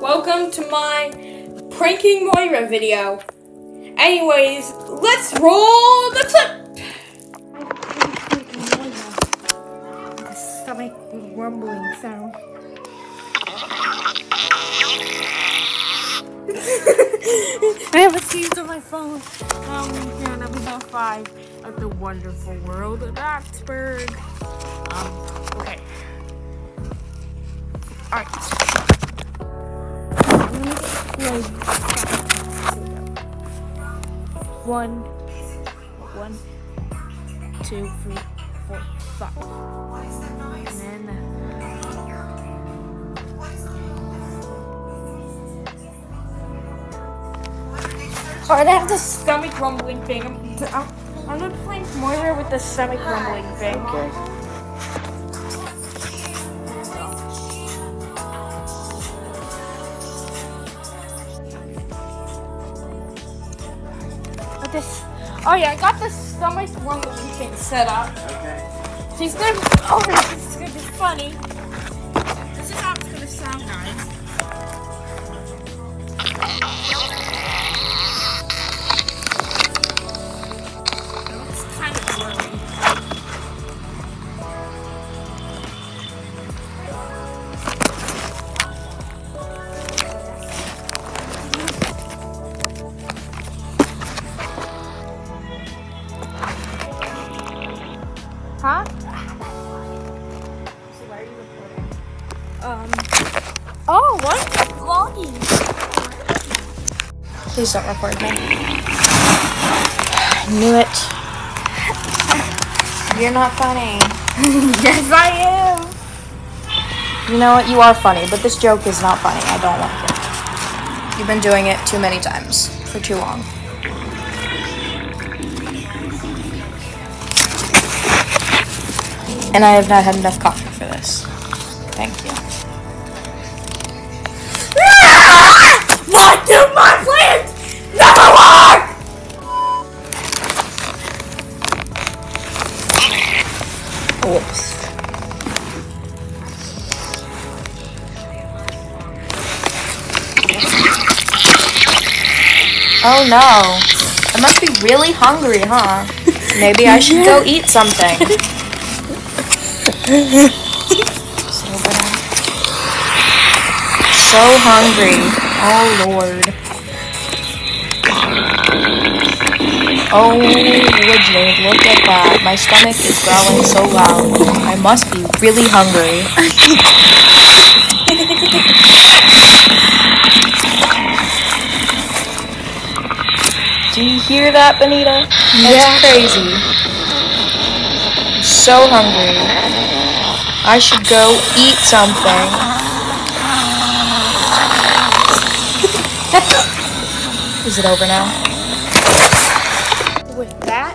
Welcome to my pranking Moira video. Anyways, let's roll the clip. Stomach rumbling sound. I have a scenes on my phone. Um, here on episode 5 of the wonderful world of Oxburg. Um, okay. Alright. One, one, two, three, four, five. And then uh, Alright, I have the stomach rumbling thing. I'm, I'm, I'm gonna play Moira with the stomach rumbling thing. Okay. But this, oh yeah, I got the stomach rumbling thing set up. Okay. She's gonna, oh, this is gonna be funny. Huh? so why are you Um. Oh, what? Vlogging. Please don't record me. I knew it. You're not funny. yes, I am. You know what? You are funny, but this joke is not funny. I don't like it. You've been doing it too many times for too long. And I have not had enough coffee for this. Thank you. Ah! What do my plans never work? Whoops. Oh no. I must be really hungry, huh? Maybe I should go eat something. So hungry. Oh lord. Oh, look at that. My stomach is growling so loud. I must be really hungry. Do you hear that, Bonita? That's crazy. So hungry. I should go eat something. Is it over now? With that,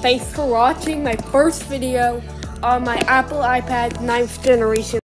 thanks for watching my first video on my Apple iPad 9th generation.